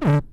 Bye.